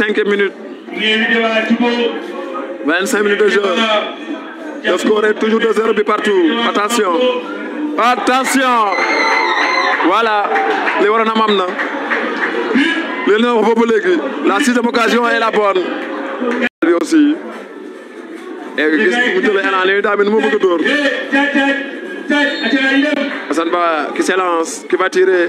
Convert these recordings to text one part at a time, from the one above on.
cinq minutes. vingt cinq minutes de jeu. le score est toujours de zéro bi partout attention. attention. voilà li waroon am am na. li leen wax boobu léegi la sixième occasion est la bonne. bi aussi. et gis mu jëlee élan li daa mel ni mu bëgg a dóor. Assane Ba qui s'élance qui va tirer.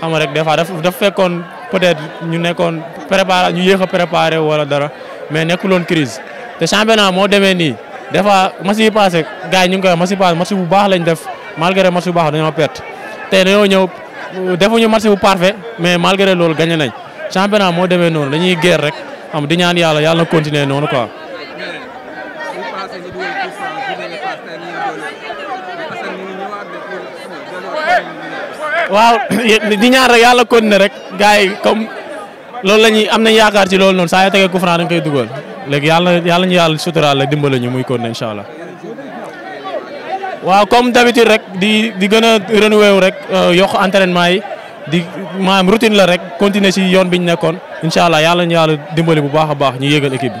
xam rek des fois daf daf fekkoon peut-être ñu nekkoon préparé ñu yéex a préparé wala dara mais nekkuloon crise te championnat moo demee nii des fois match yi passé gars yi ñu ngi koy match yi passé match bu baax lañ def malgré match bu baax dañoo perte tey dañoo ñëw defuñu match bu parfait mais malgré loolu gagné nañ championnat moo demee noonu dañuy guerre rek xam di ñaan yàlla yàlla na continuer noonu quoi. waaw di ñaar rek yàlla kon ne rek gars yi comme loolu la ñuy am nañ yaakaar ci loolu noonu saa yoo tegee coup franc dañ koy dugal léegi yàlla yàlla ñu yàlla suturaal la dimbala ñu muy kon ne incha allah. waaw comme d'habitude rek di di gën a renouveler wu rek euh, yokk entraînement yi di maanaam routine la rek continuer si yoon bi ñu nekkoon incha allah yàlla ñu yàlla dimbali bu baax a baax ñu yéegal équipe bi.